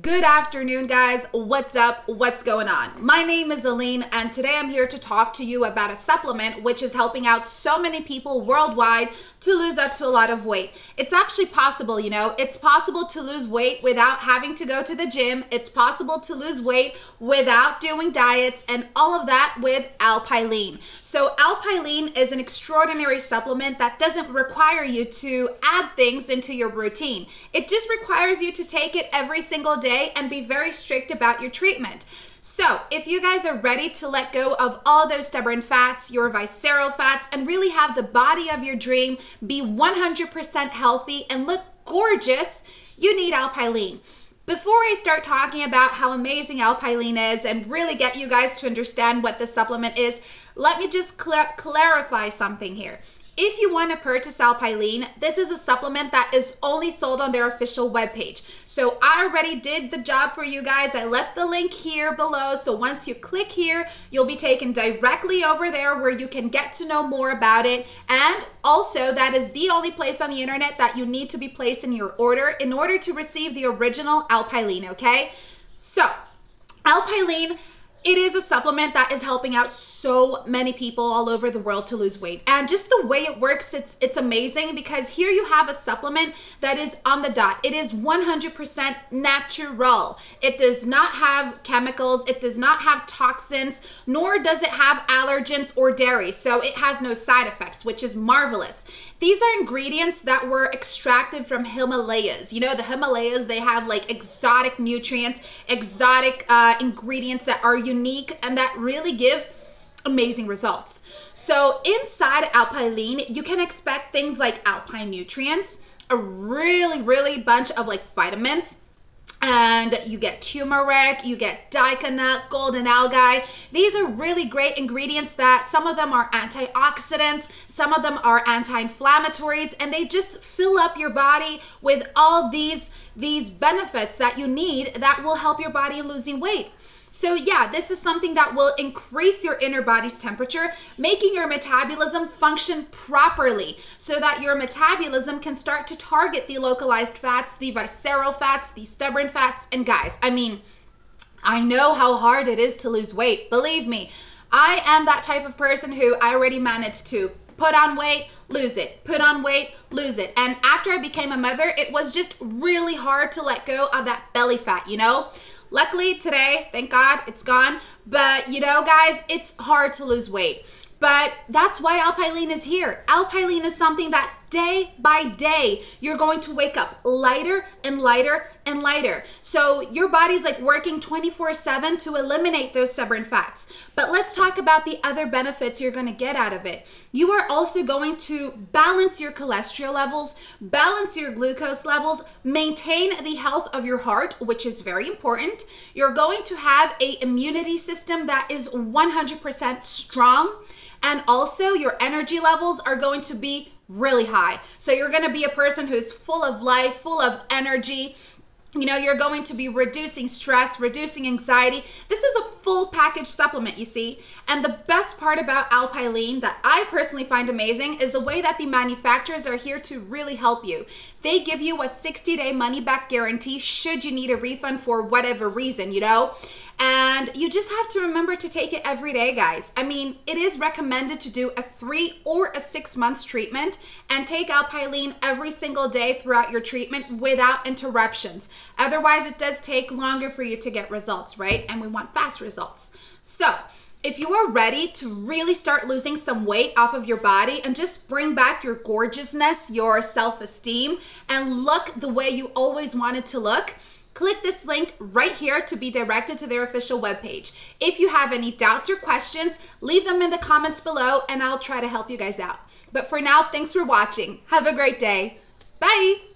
Good afternoon, guys. What's up? What's going on? My name is Aline, and today I'm here to talk to you about a supplement which is helping out so many people worldwide to lose up to a lot of weight. It's actually possible, you know, it's possible to lose weight without having to go to the gym. It's possible to lose weight without doing diets, and all of that with Alpilean. So, Alpilean is an extraordinary supplement that doesn't require you to add things into your routine, it just requires you to take it every single day and be very strict about your treatment. So, if you guys are ready to let go of all those stubborn fats, your visceral fats, and really have the body of your dream, be 100% healthy, and look gorgeous, you need Alpilean. Before I start talking about how amazing Alpilean is and really get you guys to understand what the supplement is, let me just cl- clarify something here. If you want to purchase Alpilean, this is a supplement that is only sold on their official webpage. So I already did the job for you guys. I left the link here below. So once you click here, you'll be taken directly over there where you can get to know more about it. And also, that is the only place on the internet that you need to be placing your order in order to receive the original Alpilean, okay? So, Alpilean it is a supplement that is helping out so many people all over the world to lose weight. And just the way it works, it's it's amazing because here you have a supplement that is on the dot. It is 100% natural. It does not have chemicals, it does not have toxins, nor does it have allergens or dairy. So it has no side effects, which is marvelous. These are ingredients that were extracted from Himalayas. You know, the Himalayas, they have like exotic nutrients, exotic uh, ingredients that are unique and that really give amazing results. So inside Alpilean, you can expect things like alpine nutrients, a really, really bunch of like vitamins, and you get turmeric, you get nut, golden algae. These are really great ingredients that some of them are antioxidants, some of them are anti-inflammatories, and they just fill up your body with all these these benefits that you need that will help your body in losing weight. So, yeah, this is something that will increase your inner body's temperature, making your metabolism function properly so that your metabolism can start to target the localized fats, the visceral fats, the stubborn fats. And guys, I mean, I know how hard it is to lose weight. Believe me, I am that type of person who I already managed to put on weight, lose it, put on weight, lose it. And after I became a mother, it was just really hard to let go of that belly fat, you know? Luckily today, thank God, it's gone. But you know, guys, it's hard to lose weight. But that's why Alpilean is here. Alpilean is something that day by day, you're going to wake up lighter and lighter and lighter. So your body's like working 24 7 to eliminate those stubborn fats. But let's talk about the other benefits you're going to get out of it. You are also going to balance your cholesterol levels, balance your glucose levels, maintain the health of your heart, which is very important. You're going to have a immunity system that is 100% strong and also your energy levels are going to be really high. So you're going to be a person who's full of life, full of energy. You know, you're going to be reducing stress, reducing anxiety. This is a full package supplement, you see. And the best part about Alpilean that I personally find amazing is the way that the manufacturers are here to really help you. They give you a 60 day money back guarantee should you need a refund for whatever reason, you know? And you just have to remember to take it every day, guys. I mean, it is recommended to do a three or a six months treatment and take Alpilean every single day throughout your treatment without interruptions. Otherwise, it does take longer for you to get results, right? And we want fast results. So, if you are ready to really start losing some weight off of your body and just bring back your gorgeousness, your self esteem, and look the way you always wanted to look, Click this link right here to be directed to their official webpage. If you have any doubts or questions, leave them in the comments below and I'll try to help you guys out. But for now, thanks for watching. Have a great day. Bye.